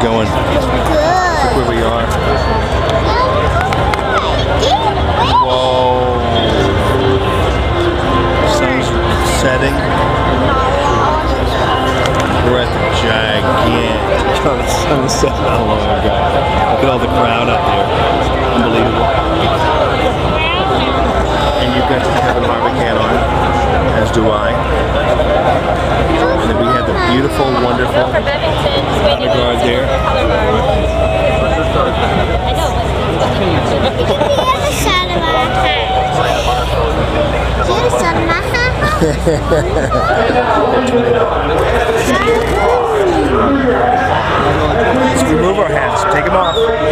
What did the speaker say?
going? Good. Where we are. Whoa. Sun's setting. We're at the gigantic oh, sunset. Oh my god. Look at all the crowd out there. Unbelievable. And you've got Kevin Harvick hat on, as do I. And then we have the beautiful, wonderful honor guard Let's remove our hats. Take them off.